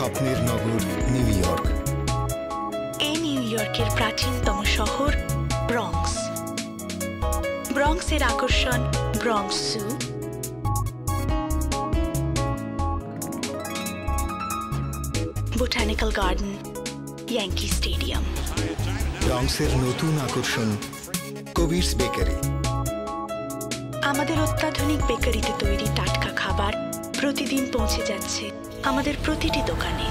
স্বপ্নের নগর New York এই নিউ ইয়র্কের প্রাচীনতম শহর ব্রঙ্কস ব্রঙ্কসের আকর্ষণ Bronx Zoo Botanical Garden Yankee Stadium ব্রঙ্কসের নতুন আকর্ষণ কবির্স বেকারি আমাদের অত্যাধুনিক বেকারিতে তৈরি টাটকা খাবার প্রতিদিন পৌঁছে যাচ্ছে আমাদের প্রতিটি দোকানে।